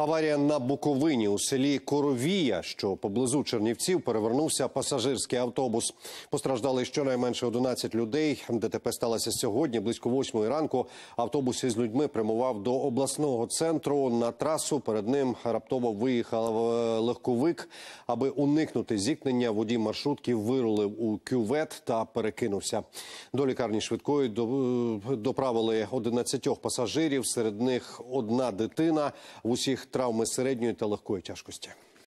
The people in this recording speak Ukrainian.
Аварія на Буковині у селі Коровія, що поблизу Чернівців, перевернувся пасажирський автобус. Постраждали щонайменше 11 людей. ДТП сталося сьогодні, близько 8 ранку. Автобус із людьми прямував до обласного центру на трасу. Перед ним раптово виїхав е, легковик. Аби уникнути зіткнення, водій маршрутки вирулив у кювет та перекинувся. До лікарні швидкої до- доправили 11 пасажирів. Серед них одна дитина. В усіх травми середньої та легкої тяжкості.